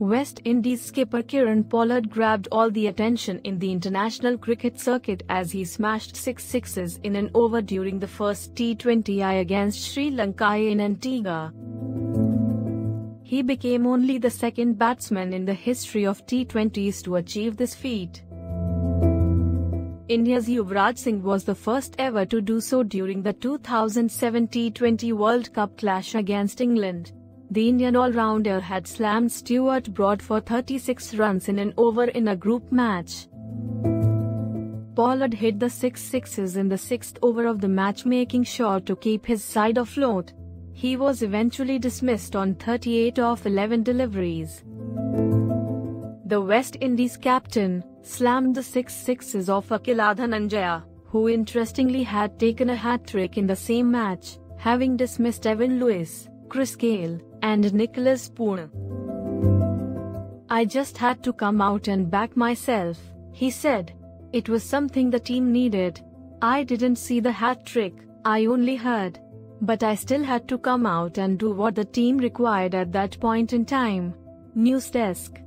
West Indies skipper Kieron Pollard grabbed all the attention in the international cricket circuit as he smashed six sixes in an over during the first T20I against Sri Lanka in Antigua. He became only the second batsman in the history of T20s to achieve this feat. India's Yuvraj Singh was the first ever to do so during the 2007 T20 World Cup clash against England. The Indian all-rounder had slammed Stuart Broad for 36 runs in an over in a group match. Pollard hit the six sixes in the sixth over of the match making sure to keep his side afloat. He was eventually dismissed on 38 of 11 deliveries. The West Indies captain slammed the six sixes of Akil Dananjaya, who interestingly had taken a hat-trick in the same match, having dismissed Evan Lewis, Chris Gayle, and Nicholas Pooran. I just had to come out and back myself, he said. It was something the team needed. I didn't see the hat trick, I only heard. But I still had to come out and do what the team required at that point in time. News Desk